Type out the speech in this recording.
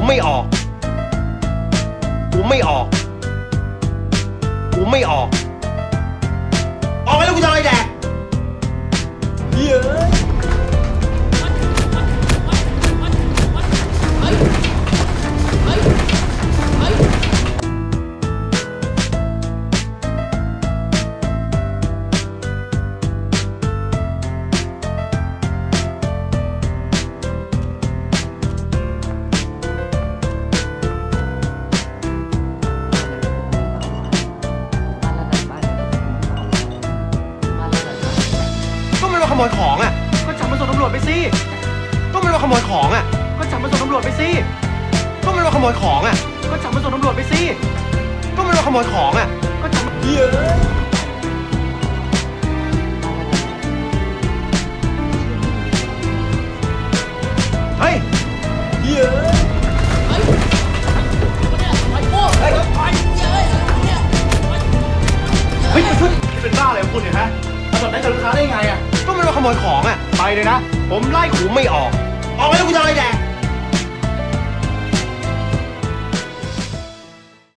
กูไม่ออก กูไม่ออก กูไม่ออก โมยของอะ ก็จับมันส่งตำรวจไปสิ ก็มันมาขโมยของอะ ก็จับมันส่งตำรวจไปสิ ก็มันมาขโมยของอะ ก็จับมันส่งตำรวจไปสิ ก็มันมาขโมยของอะ ก็จับมันเหี้ยเฮ้ยเหี้ยเฮ้ยคุณเป็นบ้าอะไรของคุณเนี่ยฮะทำแบบนั้กับลูกค้าได้ไงอะ ขโมยของอะ ไปเลยนะ ผมไล่กูไม่ออก ออกไปแล้วกูจะเอาอะไรแดก